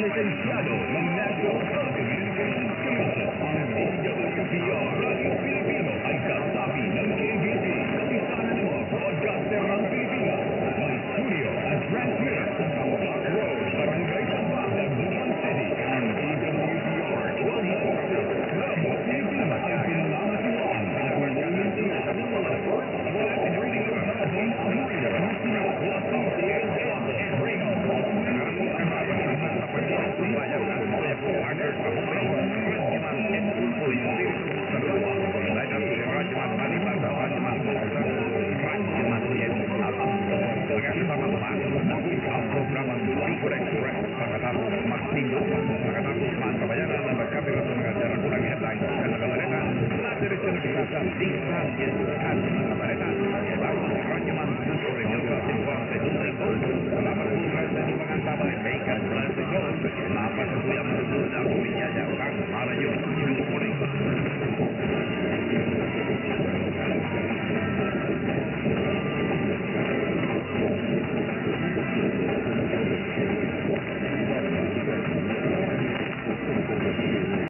licenciado Intercâmbio.